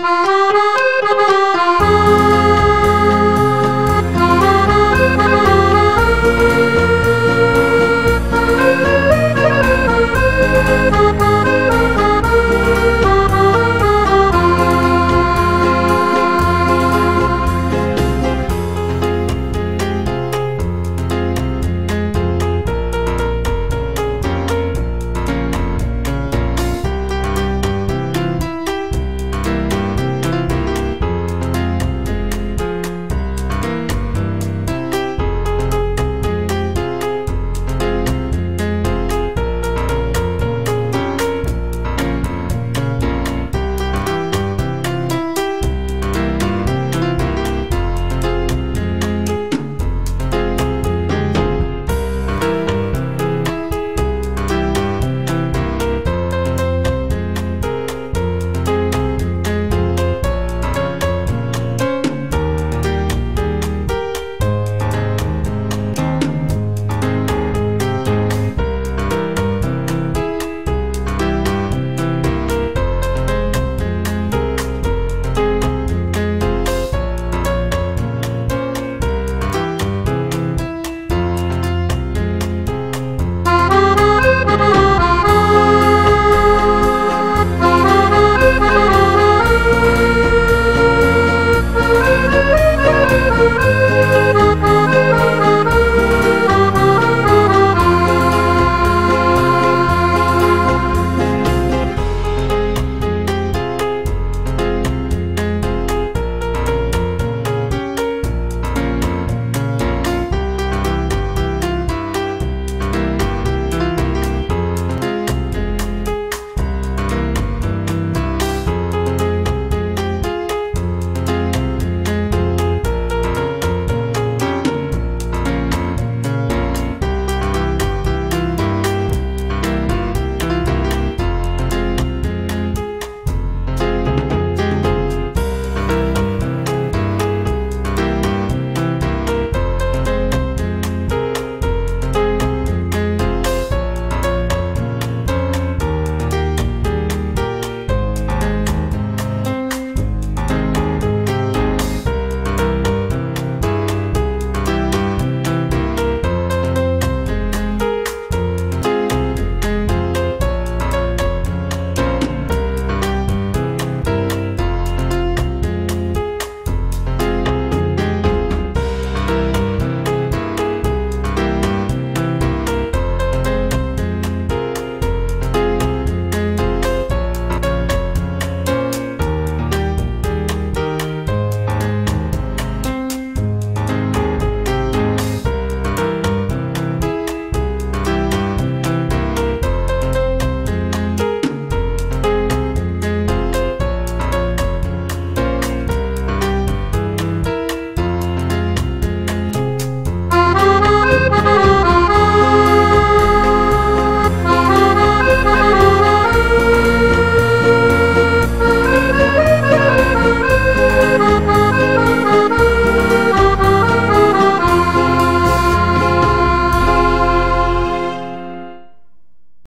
Bye.